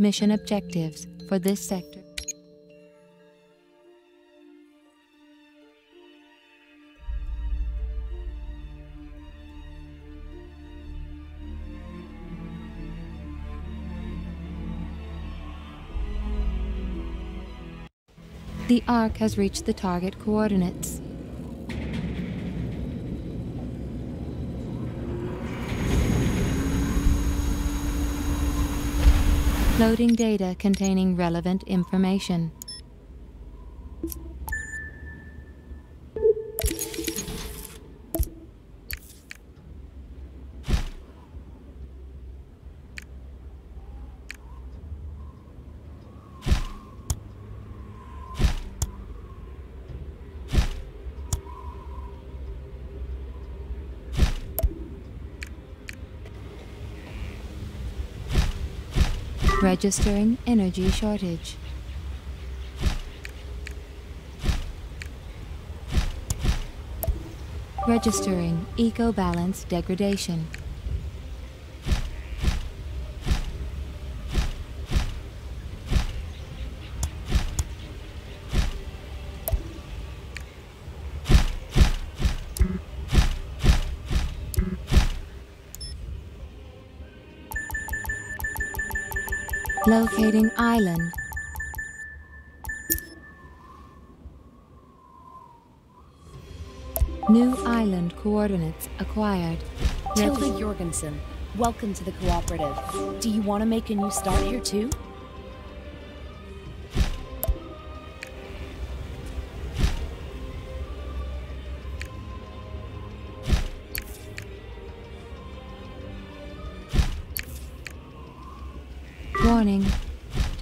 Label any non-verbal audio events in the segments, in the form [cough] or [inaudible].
mission objectives for this sector. The Ark has reached the target coordinates. Loading data containing relevant information. Registering energy shortage. Registering eco balance degradation. Locating island. New island coordinates acquired. Tilda Jorgensen, welcome to the cooperative. Do you want to make a new start here too?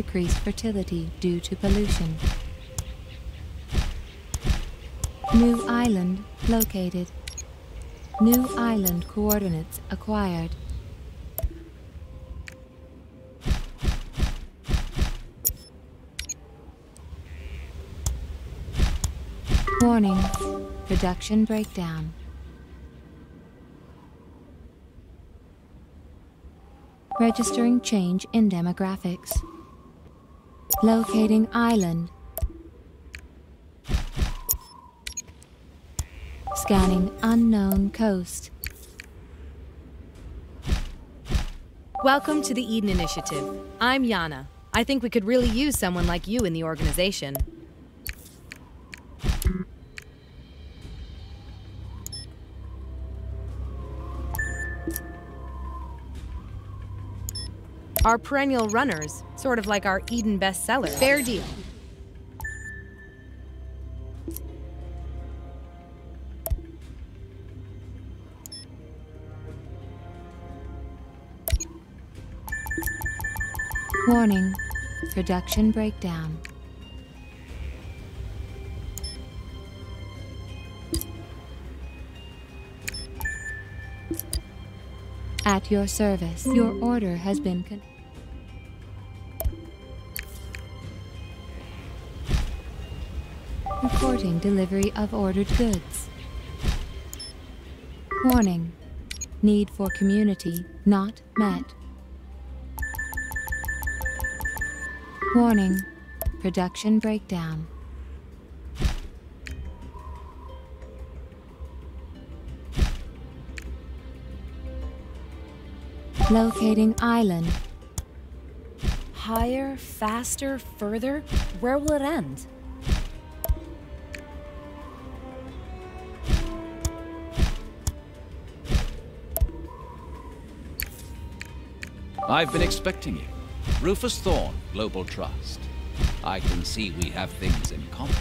Decreased fertility due to pollution. New island located. New island coordinates acquired. Warning. Production breakdown. Registering change in demographics. Locating island. Scanning unknown coast. Welcome to the Eden Initiative. I'm Yana. I think we could really use someone like you in the organization. Our perennial runners, sort of like our Eden bestseller. Fair deal. Warning. Production breakdown. At your service. Your order has been delivery of ordered goods. Warning. Need for community not met. Warning. Production breakdown. Locating island. Higher, faster, further? Where will it end? I've been expecting you. Rufus Thorne, Global Trust. I can see we have things in common.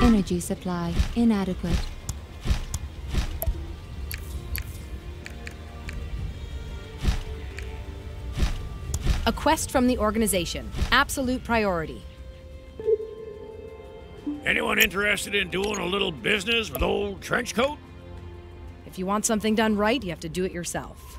Energy supply inadequate. A quest from the organization. Absolute priority. Anyone interested in doing a little business with old Trenchcoat? If you want something done right, you have to do it yourself.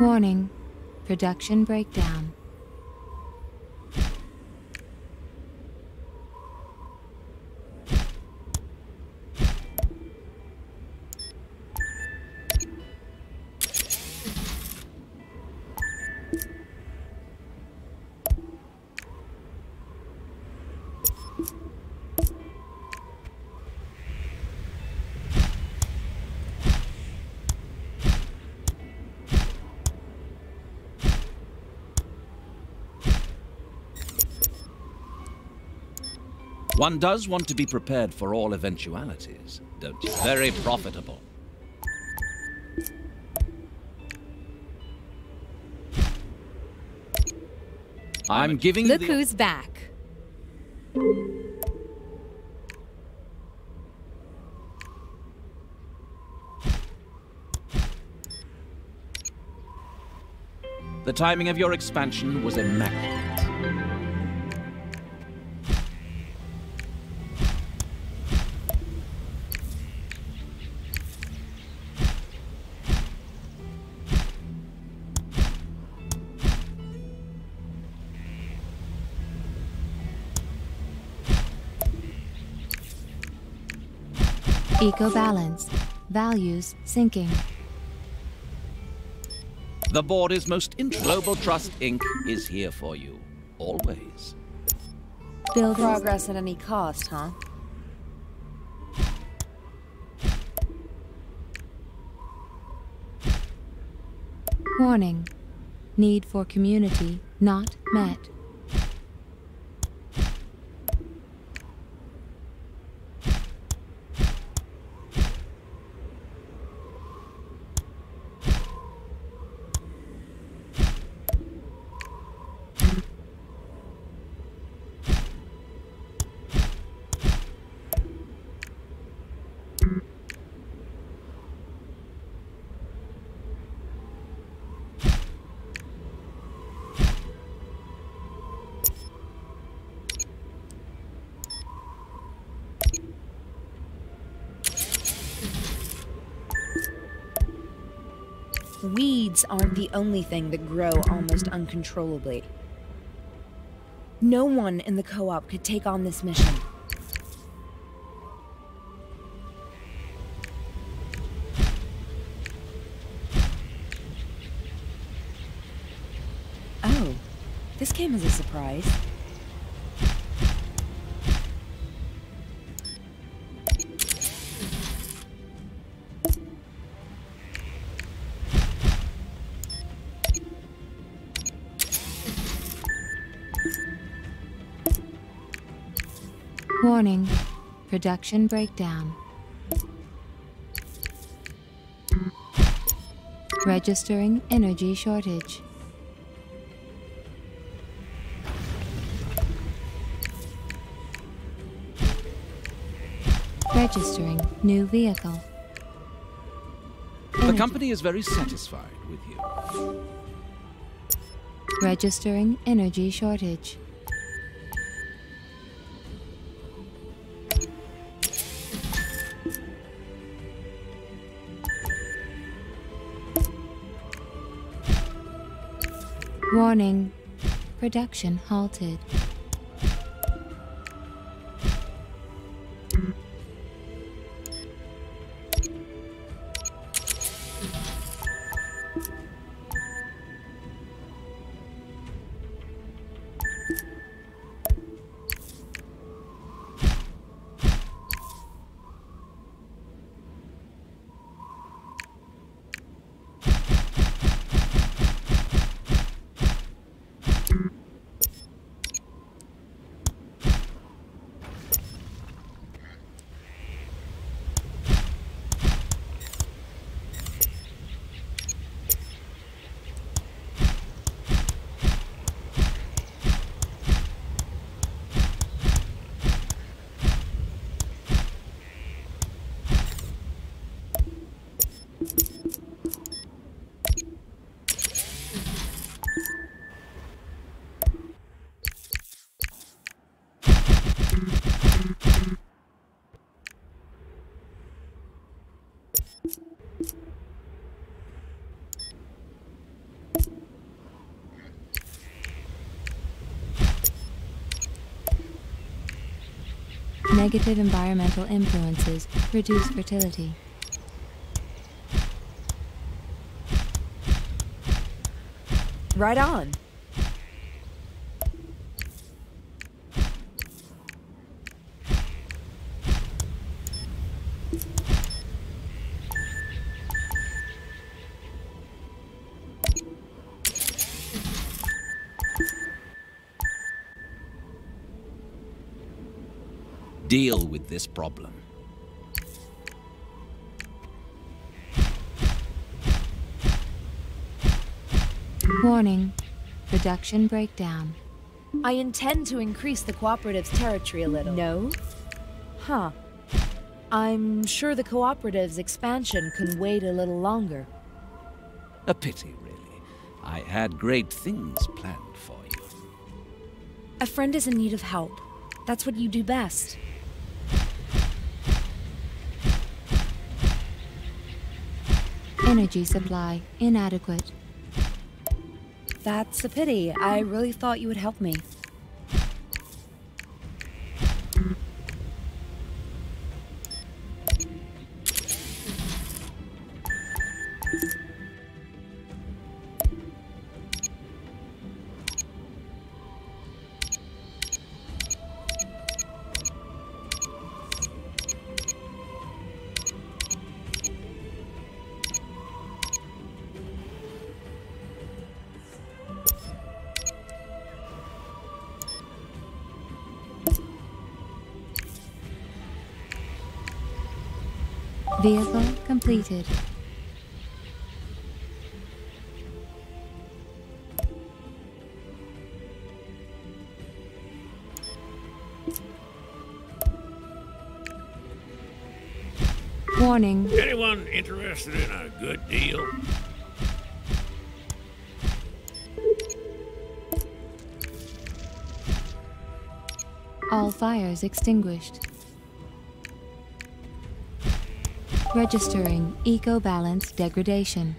Warning. Production breakdown. One does want to be prepared for all eventualities, don't you? Very profitable. I'm giving Look the... who's back. The timing of your expansion was immaculate. Eco balance. Values sinking. The board is most int- Global Trust Inc. is here for you. Always. Build Progress at any cost, huh? Warning. Need for community not met. Weeds aren't the only thing that grow almost uncontrollably. No one in the co-op could take on this mission. Oh, this came as a surprise. Warning. Production breakdown. Registering energy shortage. Registering new vehicle. The company is very satisfied with you. Registering energy shortage. Warning. Production halted. Negative environmental influences reduce fertility. Right on. Deal with this problem. Warning. Production breakdown. I intend to increase the cooperative's territory a little. No? Huh. I'm sure the cooperative's expansion can wait a little longer. A pity, really. I had great things planned for you. A friend is in need of help. That's what you do best. Energy supply inadequate. That's a pity. I really thought you would help me. Vehicle completed. Warning. Anyone interested in a good deal? All fires extinguished. Registering eco balance degradation.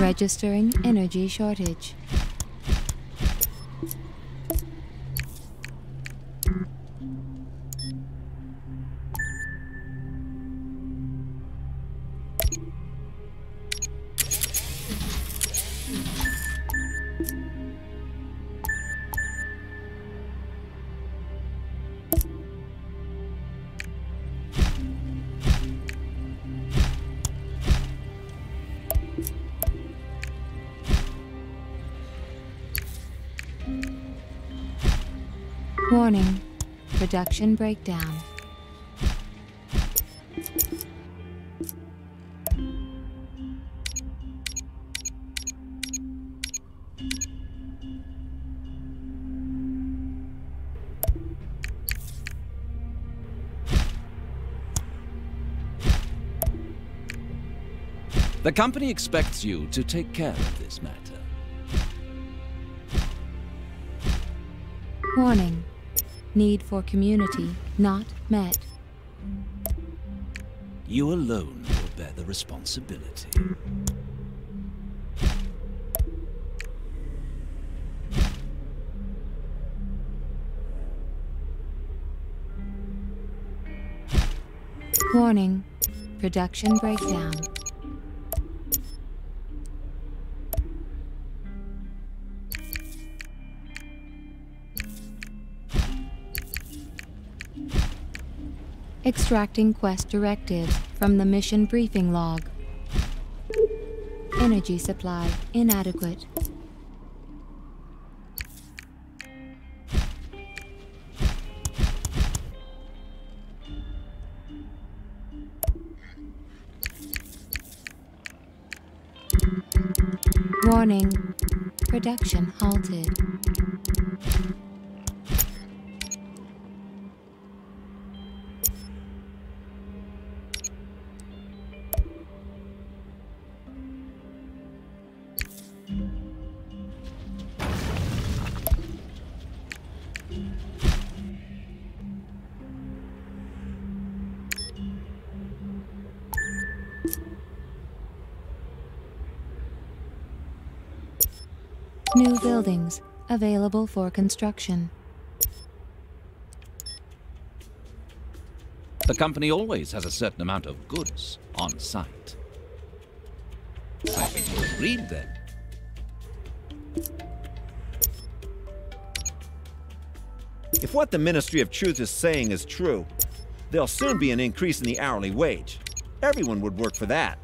Registering energy shortage. Warning. Production breakdown. The company expects you to take care of this matter. Warning. Need for community not met. You alone will bear the responsibility. Warning. Production breakdown. Extracting quest directives from the mission briefing log. Energy supply inadequate. Warning. Production halted. New buildings available for construction. The company always has a certain amount of goods on site. I think you agreed then. If what the Ministry of Truth is saying is true, there'll soon be an increase in the hourly wage. Everyone would work for that.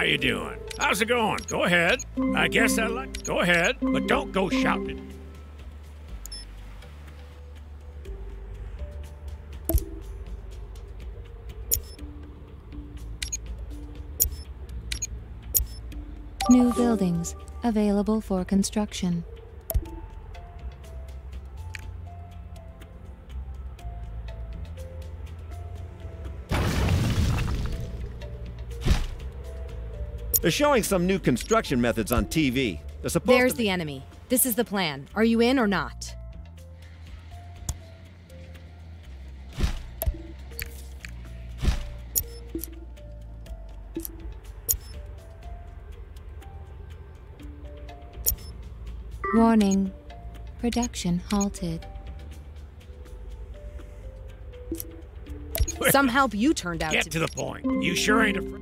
How you doing? How's it going? Go ahead. I guess I like. Go ahead, but don't go shouting. New buildings available for construction. They're showing some new construction methods on TV. They're supposed There's to the enemy. This is the plan. Are you in or not? Warning. Production halted. Some help you turned out Get to to the point. You sure ain't a.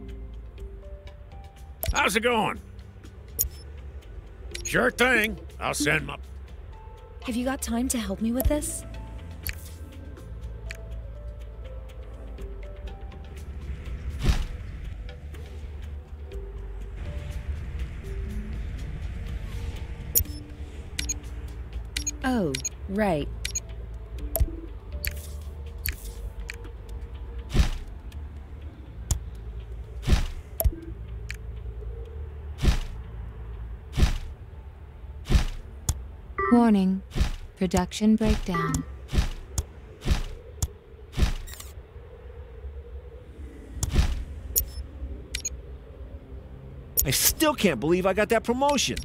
How's it going? Sure thing. I'll send my. Have you got time to help me with this? Oh, right. Warning. Production breakdown. I still can't believe I got that promotion.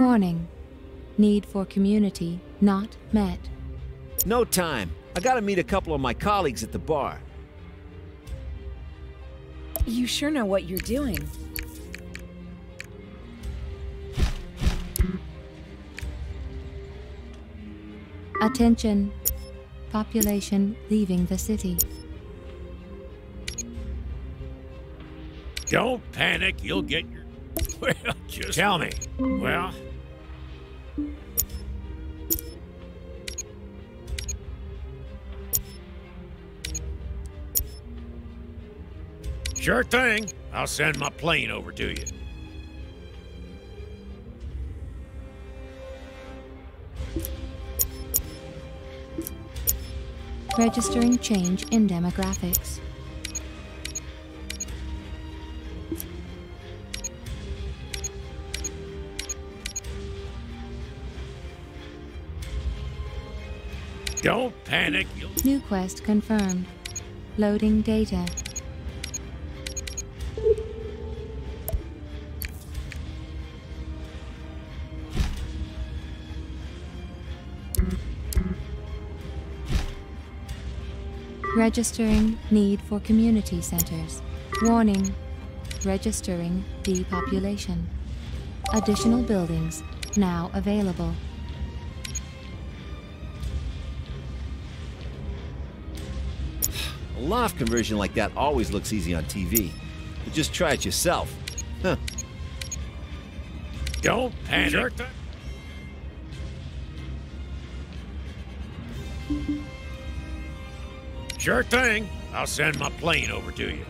Warning. Need for community not met. No time. I gotta meet a couple of my colleagues at the bar. You sure know what you're doing. Attention. Population leaving the city. Don't panic. You'll get your. [laughs] Well, just tell me. Well. Sure thing. I'll send my plane over to you. Registering change in demographics. Don't panic. You'll. New quest confirmed. Loading data. Registering need for community centers. Warning. Registering depopulation. Additional buildings now available. A loft conversion like that always looks easy on TV. But just try it yourself. Huh. Don't panic. Sure thing. I'll send my plane over to you.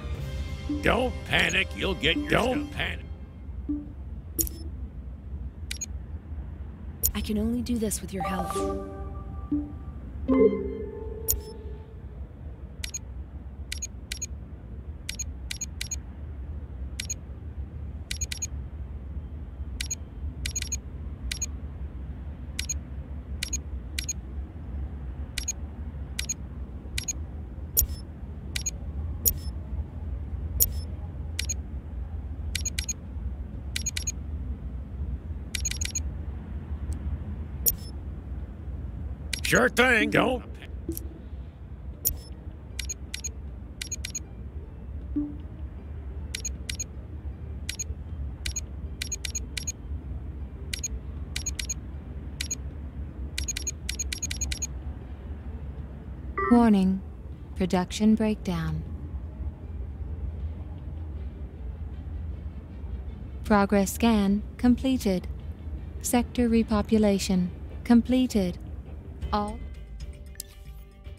Don't panic. You'll get your Don't panic. I can only do this with your help. Sure thing. Don't. Warning. Production breakdown. Progress scan completed. Sector repopulation completed. All